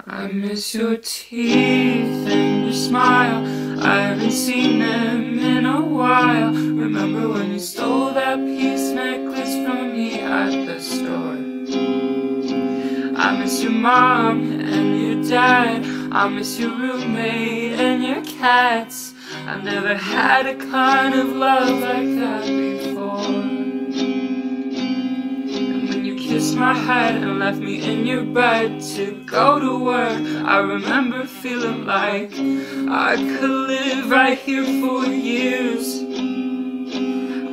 I miss your teeth and your smile. I haven't seen them in a while. Remember when you stole that peace necklace from me at the store? I miss your mom and your dad. I miss your roommate and your cats. I've never had a kind of love like that before. You my head and left me in your bed to go to work, I remember feeling like I could live right here for years.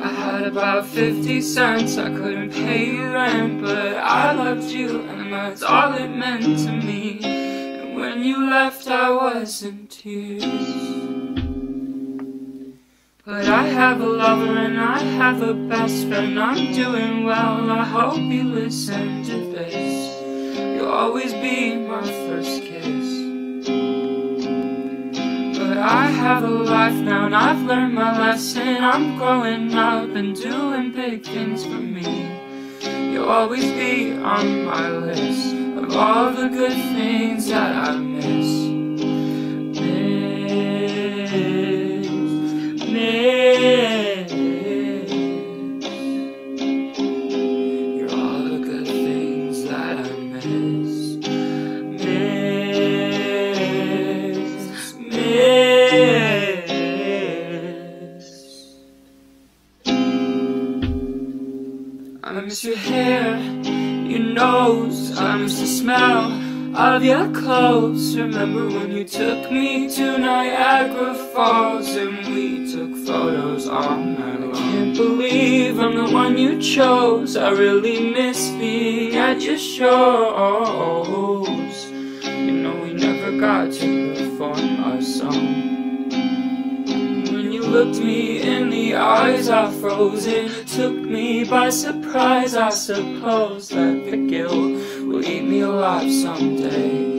I had about 50 cents, I couldn't pay your rent, but I loved you and that's all it meant to me. And when you left, I was in tears. But I have a lover and I have a best friend. I'm doing well, I hope you listen to this. You'll always be my first kiss. But I have a life now and I've learned my lesson. I'm growing up and doing big things for me. You'll always be on my list of all the good things that I miss. I miss. Your hair, your nose, I miss the smell of your clothes. Remember when you took me to Niagara Falls and we took photos all night long? I can't believe I'm the one you chose. I really miss being at your shows. You know we never got to perform our song. When you looked me in the eyes, I froze it took me by surprise. I suppose that the guilt will eat me alive someday.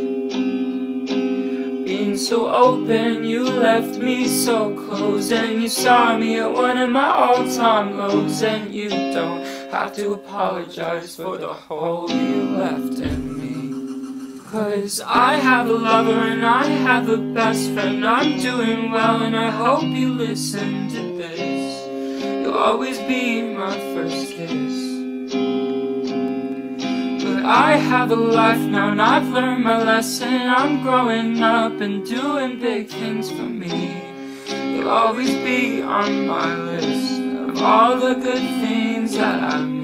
Being so open, you left me so closed, and you saw me at one of my all-time lows. And you don't have to apologize for the hole you left in me. Cause I have a lover and I have a best friend. I'm doing well and I hope you listen to this. You'll always be my first kiss. I have a life now and I've learned my lesson. I'm growing up and doing big things for me. You'll always be on my list of all the good things that I've.